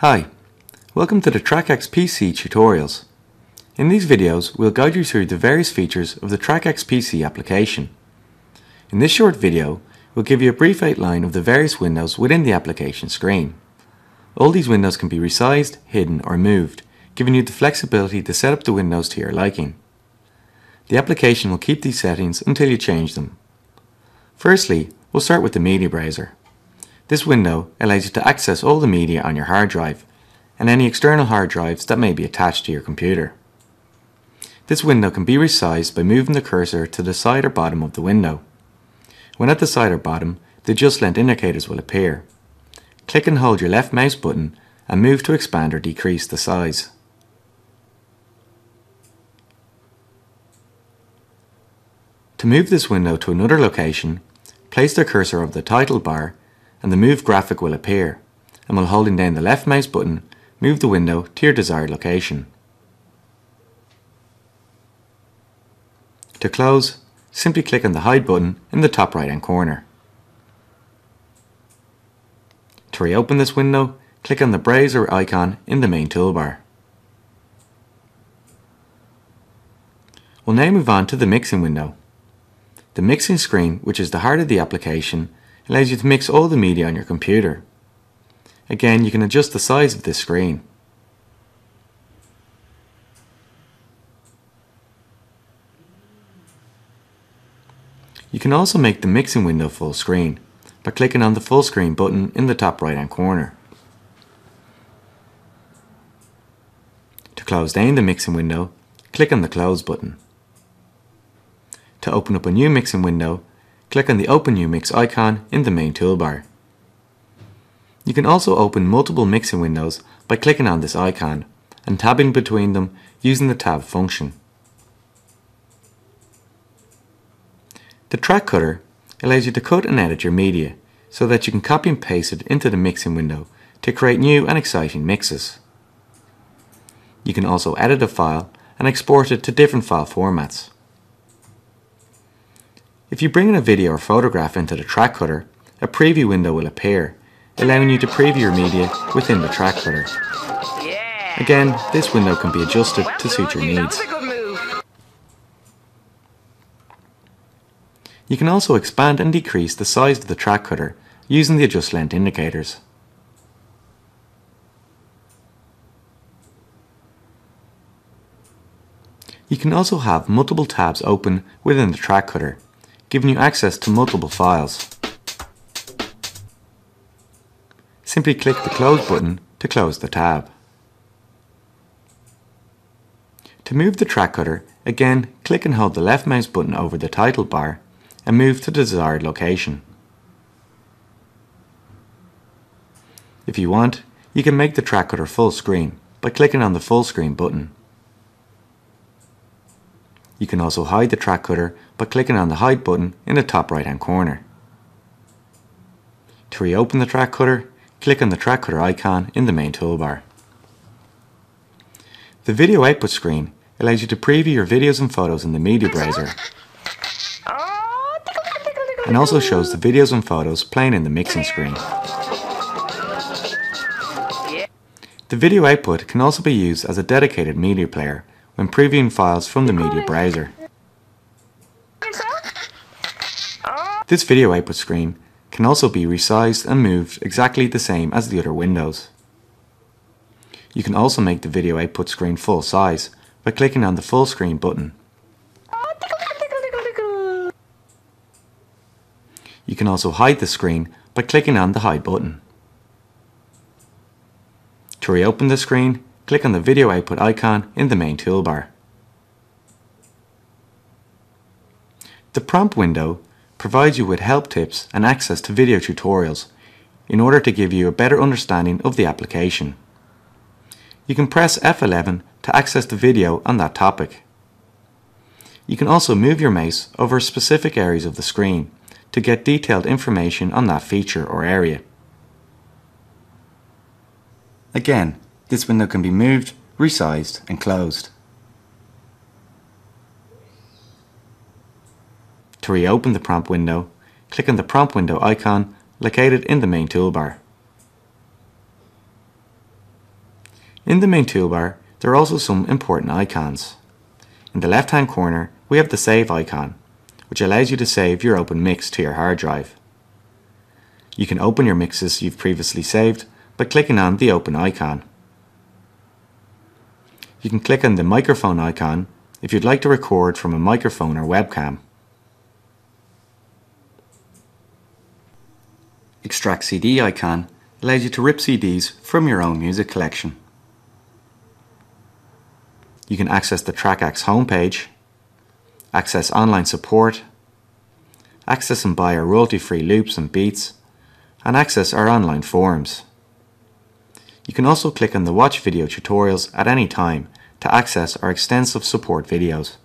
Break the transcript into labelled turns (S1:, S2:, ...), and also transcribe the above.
S1: Hi, welcome to the trakAx PC tutorials. In these videos, we'll guide you through the various features of the trakAx PC application. In this short video, we'll give you a brief outline of the various windows within the application screen. All these windows can be resized, hidden or moved, giving you the flexibility to set up the windows to your liking. The application will keep these settings until you change them. Firstly, we'll start with the media browser. This window allows you to access all the media on your hard drive and any external hard drives that may be attached to your computer. This window can be resized by moving the cursor to the side or bottom of the window. When at the side or bottom, the just length indicators will appear. Click and hold your left mouse button and move to expand or decrease the size. To move this window to another location, place the cursor over the title bar and the Move graphic will appear, and while holding down the left mouse button, move the window to your desired location. To close, simply click on the Hide button in the top right hand corner. To reopen this window, click on the browser icon in the main toolbar. We'll now move on to the mixing window. The mixing screen, which is the heart of the application, allows you to mix all the media on your computer. Again, you can adjust the size of this screen. You can also make the mixing window full screen by clicking on the full screen button in the top right hand corner. To close down the mixing window, click on the close button. To open up a new mixing window, click on the Open New Mix icon in the main toolbar. You can also open multiple mixing windows by clicking on this icon and tabbing between them using the tab function. The trakKutter allows you to cut and edit your media so that you can copy and paste it into the mixing window to create new and exciting mixes. You can also edit a file and export it to different file formats. If you bring in a video or photograph into the trakKutter, a preview window will appear, allowing you to preview your media within the trakKutter. Again, this window can be adjusted to suit your needs. You can also expand and decrease the size of the trakKutter using the adjust length indicators. You can also have multiple tabs open within the trakKutter, giving you access to multiple files. Simply click the Close button to close the tab. To move the trakKutter, again click and hold the left mouse button over the title bar and move to the desired location. If you want, you can make the trakKutter full screen by clicking on the full screen button. You can also hide the trakKutter by clicking on the hide button in the top right hand corner. To reopen the trakKutter, click on the trakKutter icon in the main toolbar. The video output screen allows you to preview your videos and photos in the media browser and also shows the videos and photos playing in the mixing screen. The video output can also be used as a dedicated media player when previewing files from the media browser. This video output screen can also be resized and moved exactly the same as the other windows. You can also make the video output screen full size by clicking on the full screen button. You can also hide the screen by clicking on the hide button. To reopen the screen, click on the video output icon in the main toolbar. The prompt window provides you with help tips and access to video tutorials in order to give you a better understanding of the application. You can press F11 to access the video on that topic. You can also move your mouse over specific areas of the screen to get detailed information on that feature or area. Again, this window can be moved, resized and closed. To reopen the prompt window, click on the prompt window icon located in the main toolbar. In the main toolbar, there are also some important icons. In the left hand corner, we have the save icon, which allows you to save your open mix to your hard drive. You can open your mixes you've previously saved by clicking on the open icon. You can click on the microphone icon if you'd like to record from a microphone or webcam. Extract CD icon allows you to rip CDs from your own music collection. You can access the trakAx homepage, access online support, access and buy our royalty-free loops and beats, and access our online forums. You can also click on the watch video tutorials at any time to access our extensive support videos.